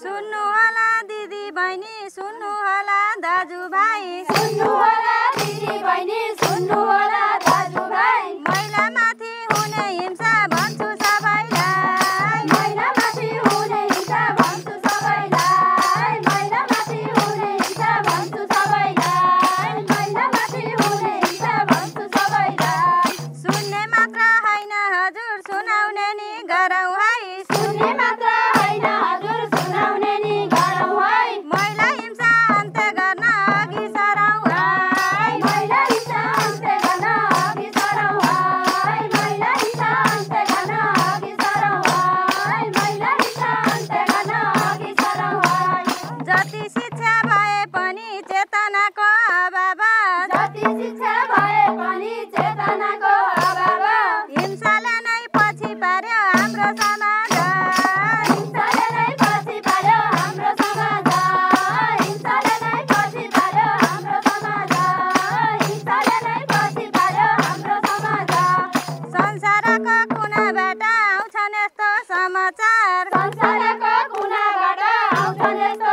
सुन्नु होला दिदी बहिनी सुन्नु होला दाजुभाइ। सुन्नु होला दिदी बहिनी सुन्नु होला out on the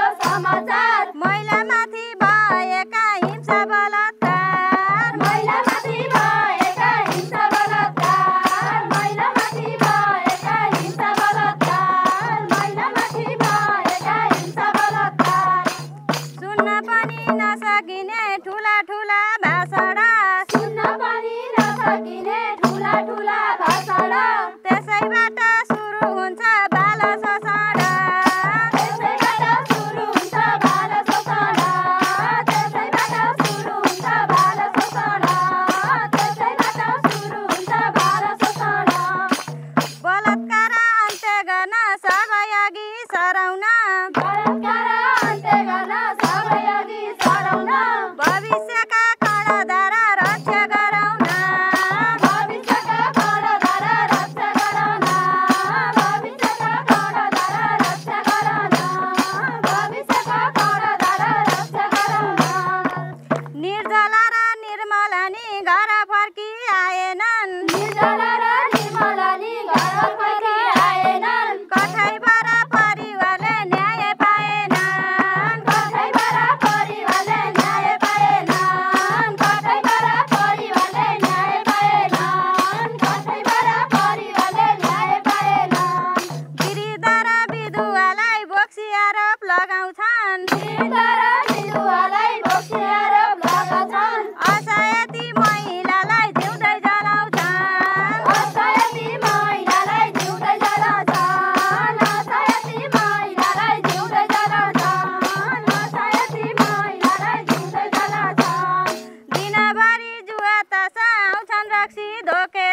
राक्षी धोके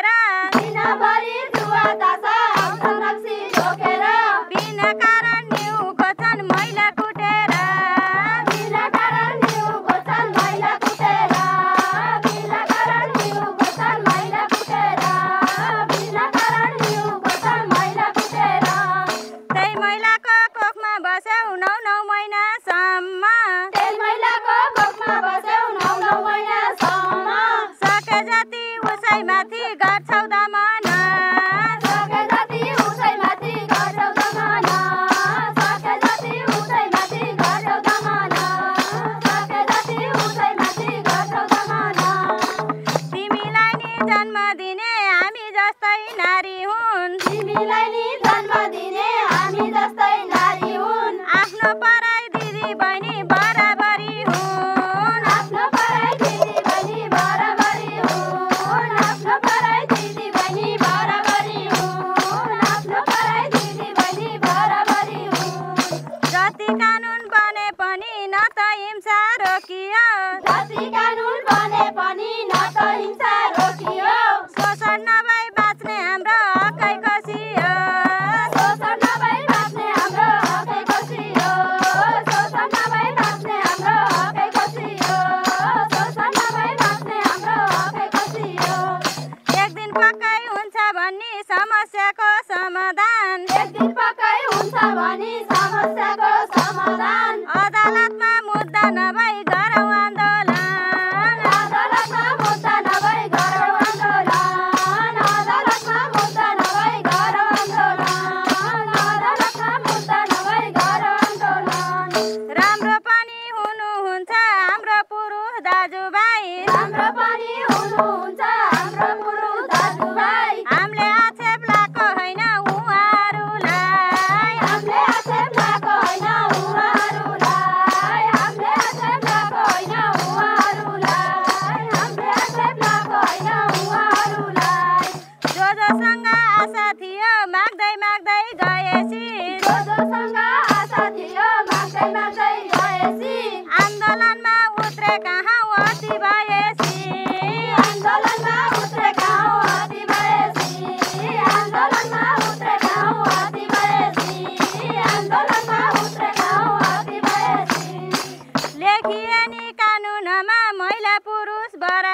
ganaba y ganaba. आशा थियो माग्दै माग्दै गएसी रोजोसँग आशा थियो माग्दै माग्दै गएसी आन्दोलनमा उत्रे कहाँ अति भएसी आन्दोलनमा उत्रे कहाँ अति भएसी आन्दोलनमा उत्रे कहाँ अति भएसी आन्दोलनमा उत्रे कहाँ अति भएसी लेखिए नि कानुनमा महिला पुरुष बर